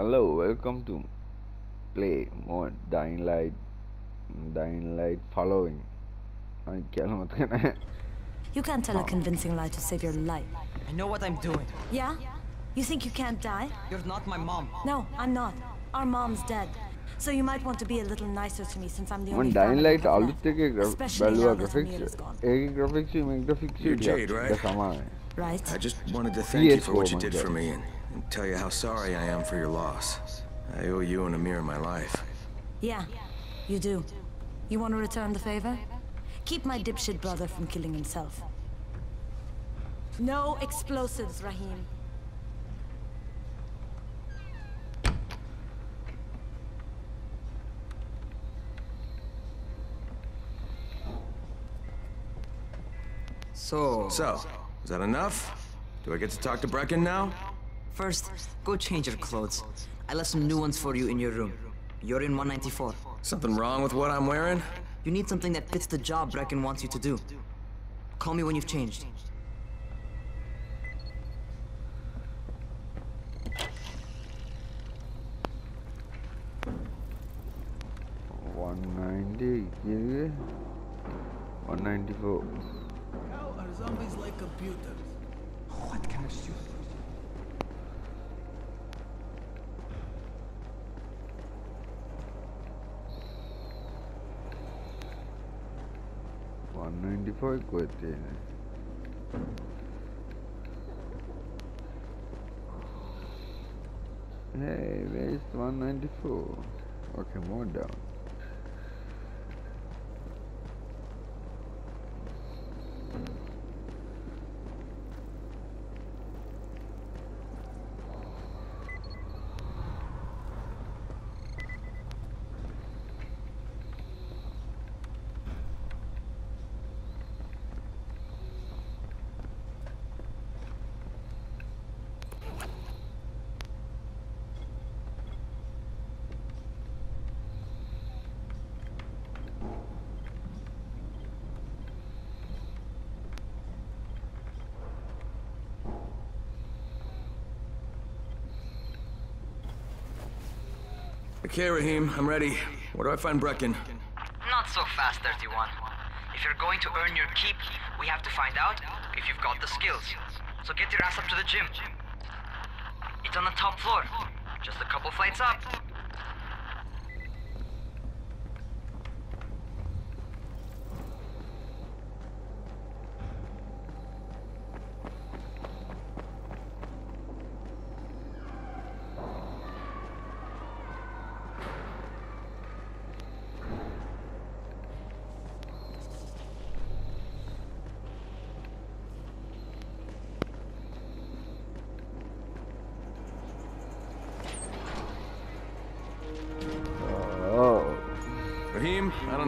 hello welcome to play more dying light dying light following. You can't tell a oh. convincing lie to save your life. I know what i'm doing. Yeah? You think you can't die? You're not my mom. No i'm not. Our mom's dead. So you might want to be a little nicer to me since I'm the only. One dying light always take a value graphics. A graphics you make the fixture. You're Jade, right? Right. I just wanted to thank you for what you did for me and and tell you how sorry I am for your loss. I owe you and Amir my life. Yeah, you do. You want to return the favor? Keep my dipshit brother from killing himself. No explosives, Rahim. So, So, is that enough? Do I get to talk to Brecken now? First, go change your clothes. I left some new ones for you in your room. You're in 194. Something wrong with what I'm wearing? You need something that fits the job Brecken wants you to do. Call me when you've changed. Good dinner. Hey, where's 194? Okay, more down. Okay, Rahim, I'm ready. Where do I find Brecken? Not so fast, 31. If you're going to earn your keep, we have to find out if you've got the skills. So get your ass up to the gym. It's on the top floor. Just a couple flights up.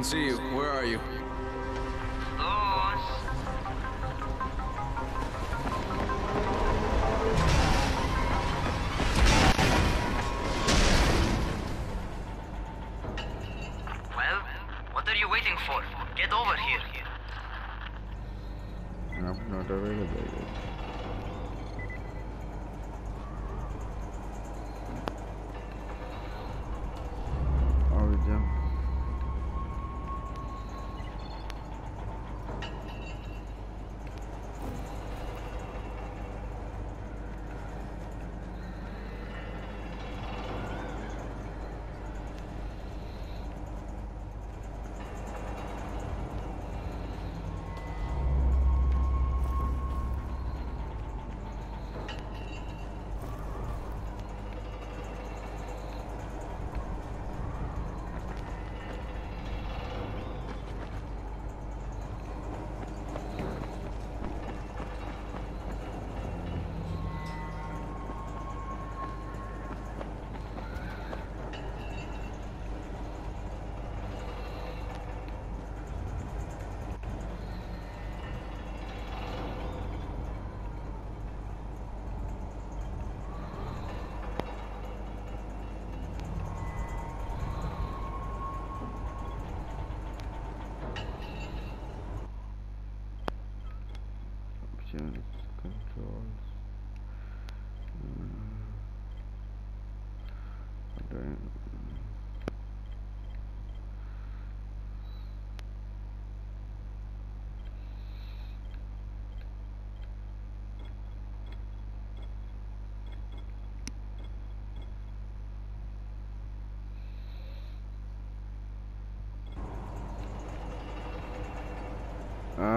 Don't see you. Where are you? Well, what are you waiting for? Get over here. I'm not available.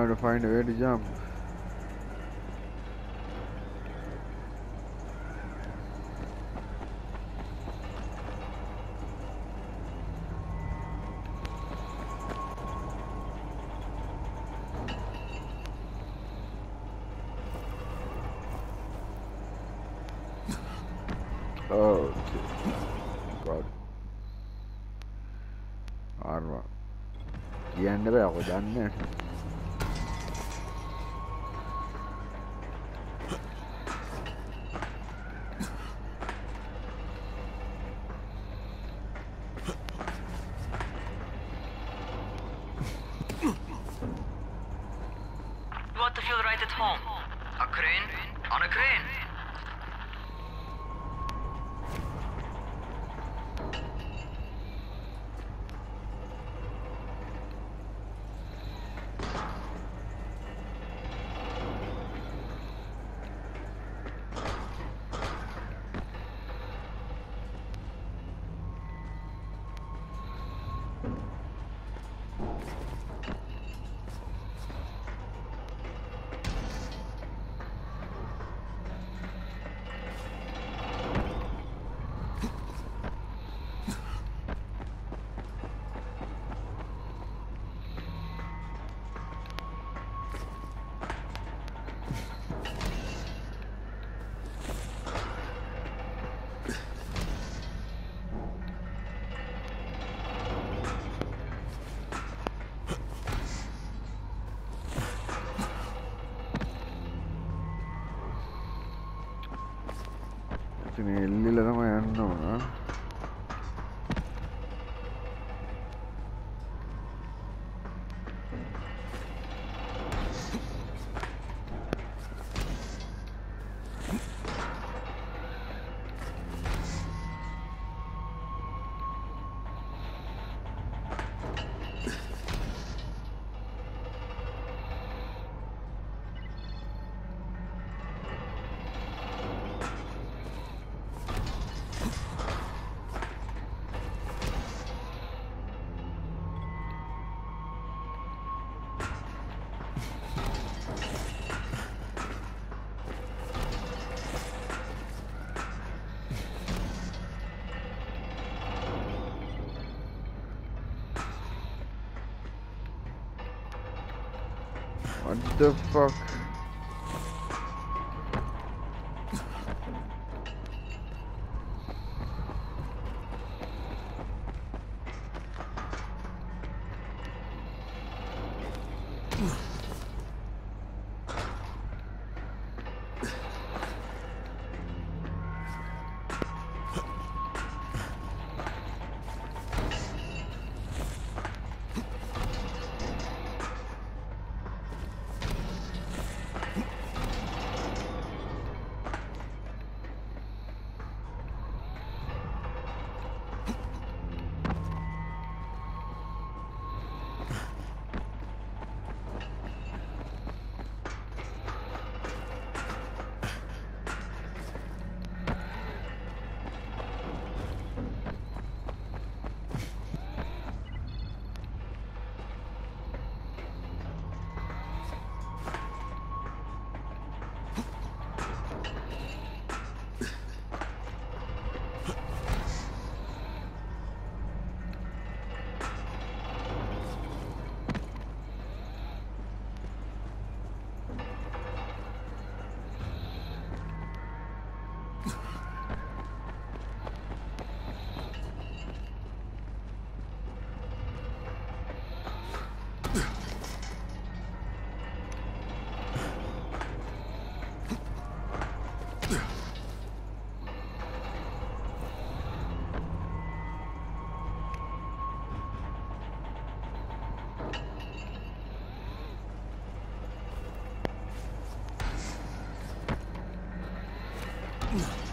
trying to find a way to jump. Oh, God. Arma. Yende be, o da? നെല്ലിലത് വേണ്ട What the fuck? No.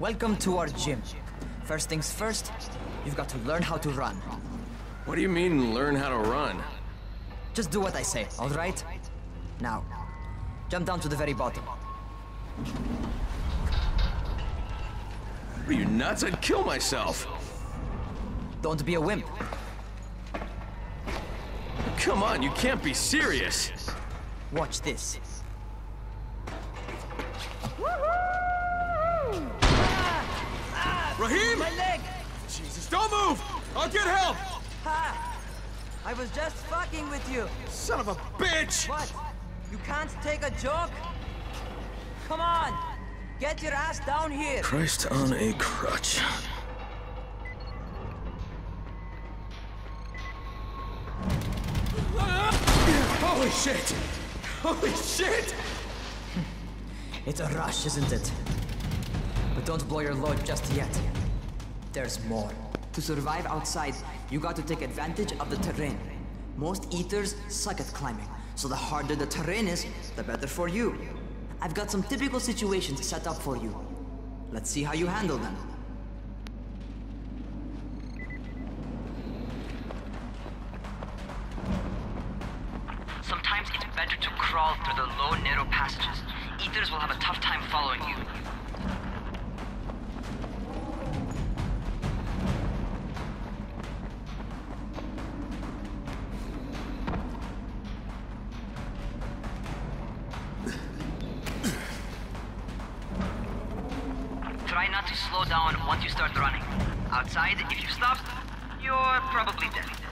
Welcome to our gym. First things first, you've got to learn how to run. What do you mean, learn how to run? Just do what I say, alright? Now, jump down to the very bottom. Are you nuts? I'd kill myself. Don't be a wimp. Come on, you can't be serious. Watch this. Rahim! My leg! Jesus, don't move! I'll get help! Ha! I was just fucking with you. Son of a bitch! What? You can't take a joke? Come on! Get your ass down here! Christ on a crutch. Holy shit! Holy shit! It's a rush, isn't it? But don't blow your load just yet. There's more. To survive outside, you got to take advantage of the terrain. Most eaters suck at climbing, so the harder the terrain is, the better for you. I've got some typical situations set up for you. Let's see how you handle them. Sometimes it's better to crawl through the low, narrow passages. Eaters will have a tough time following you. Try not to slow down once you start running. Outside, if you stop, you're probably dead.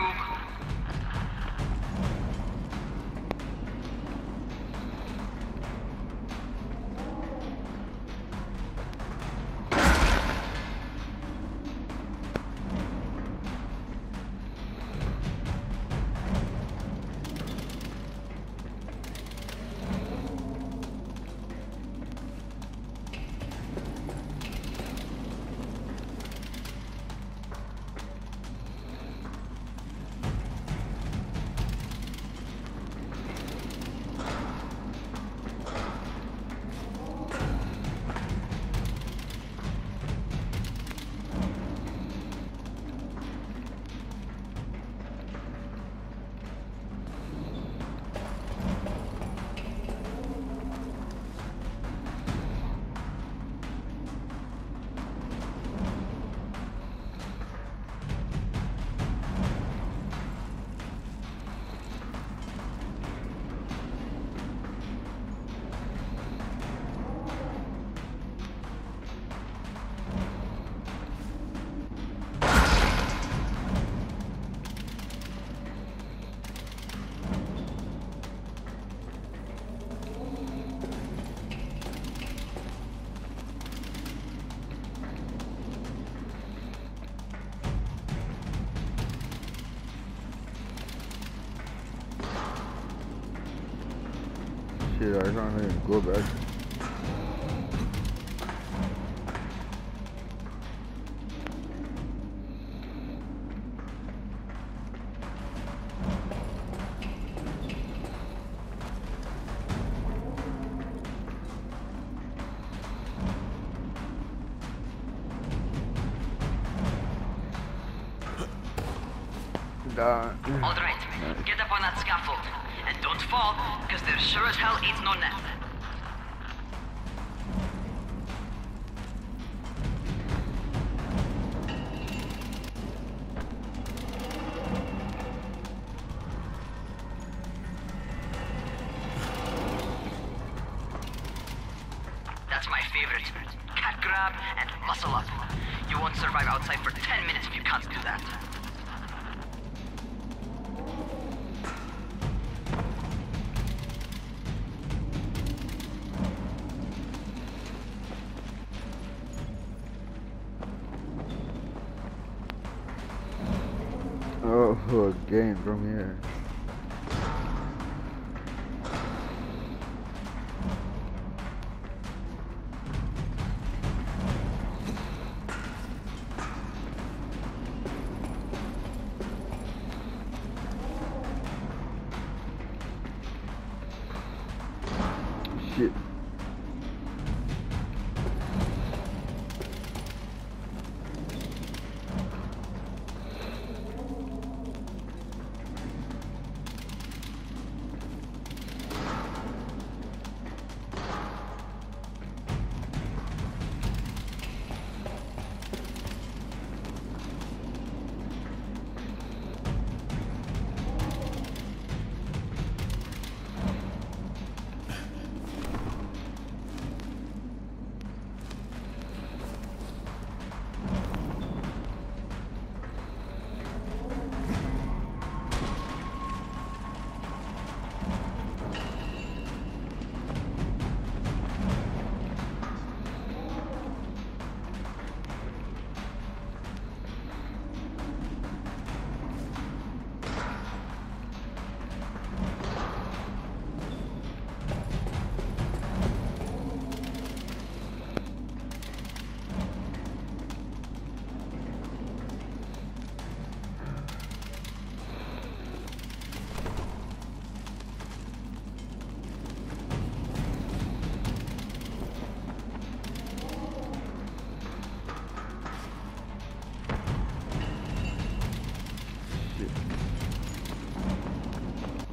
For Shit, I can't even go back. Alright, get up on that scaffold. Don't fall, because there sure as hell ain't no net. Oh, game from here.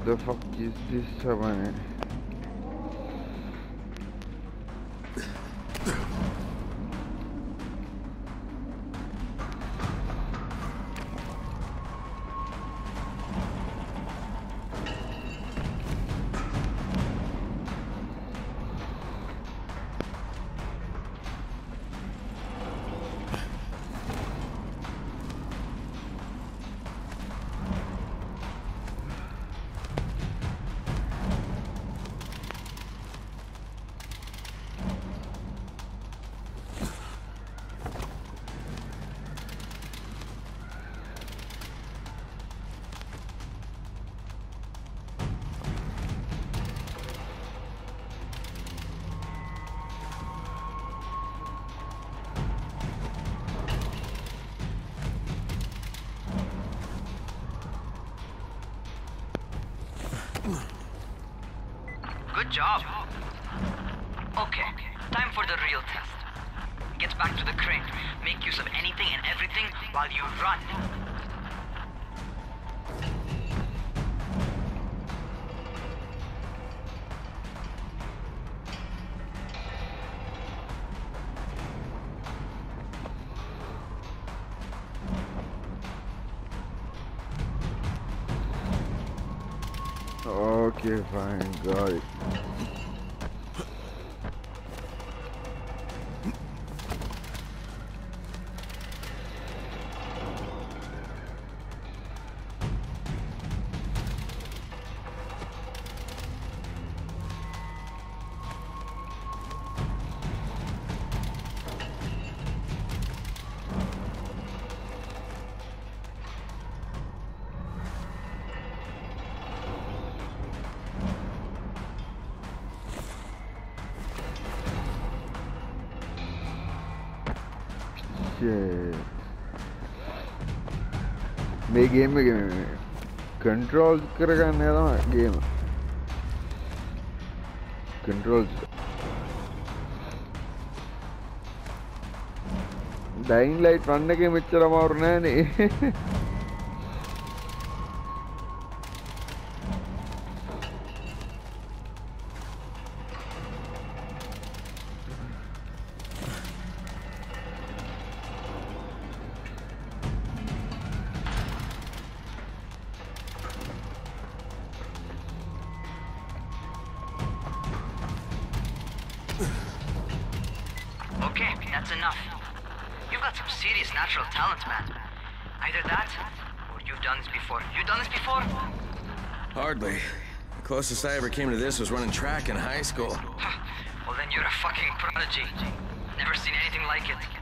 The fuck is this happening? Job. Okay, time for the real test. Get back to the crane. Make use of anything and everything while you run. Okay, fine, got it. මේ game එක control කරගන්න තම ගේම control ඩයින් light වන්න එක මෙච්චර මවරු that's enough. You've got some serious natural talent, man. Either that, or you've done this before. You done this before? Hardly. The closest I ever came to this was running track in high school. Well, then you're a fucking prodigy. Never seen anything like it.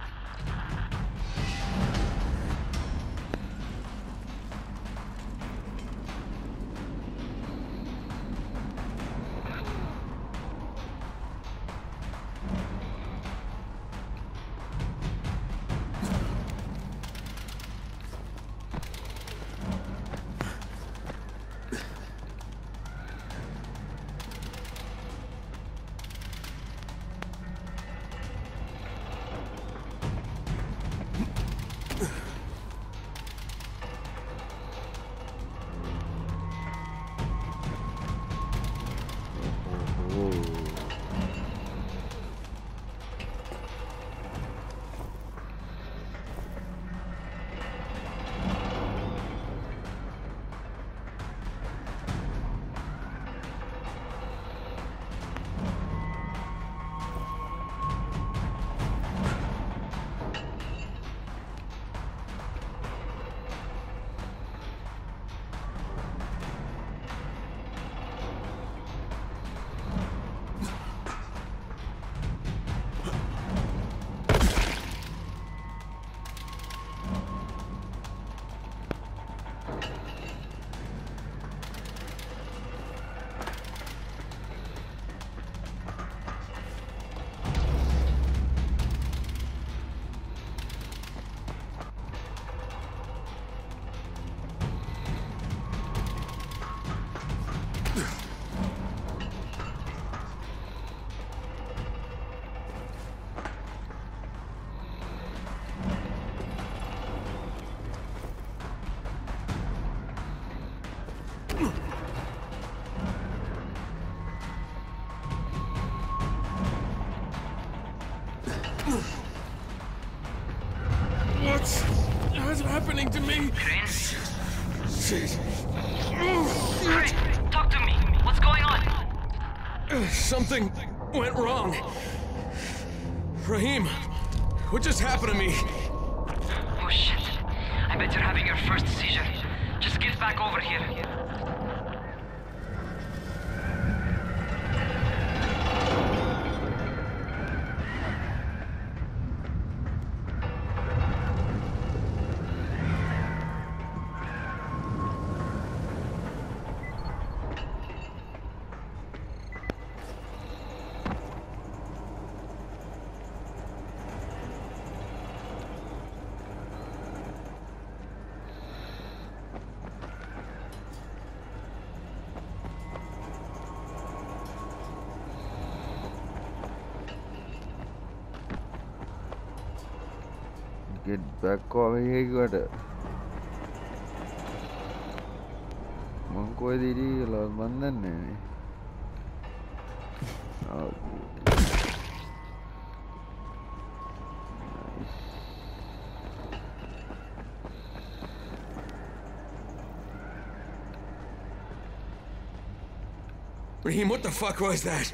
Something went wrong. Rahim, what just happened to me? Oh shit. I bet you're having your first seizure. Just get back over here. Oh, Rahim, what the fuck was that?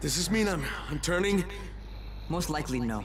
Does this mean I'm I'm turning? Most likely no.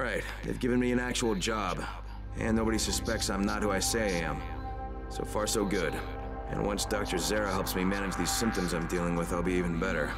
Alright, they've given me an actual job. And nobody suspects I'm not who I say I am. So far, so good. And once Dr. Zere helps me manage these symptoms I'm dealing with, I'll be even better.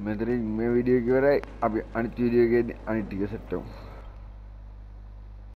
මෙතරින් මේ video කිවරයි අපි අනිත් විඩියෝගේ අනිටික සෙට්ටම්